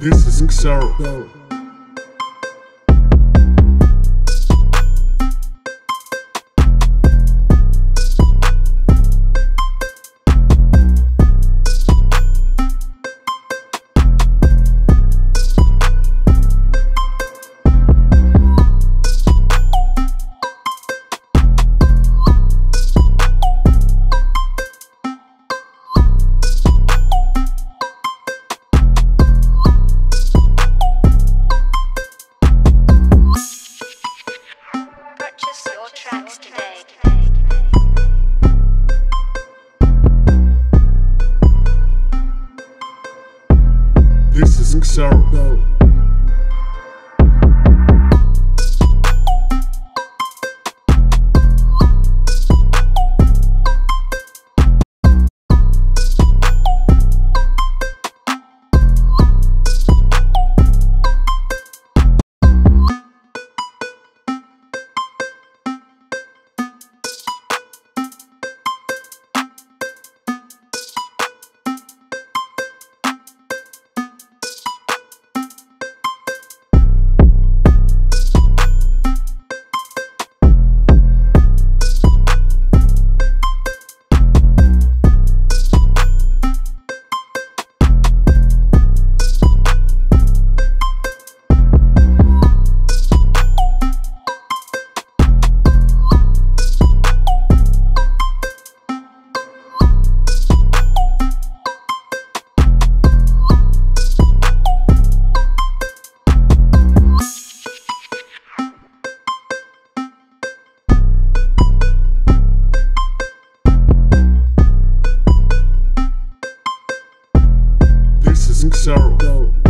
This is Xero. Xero. Sarah.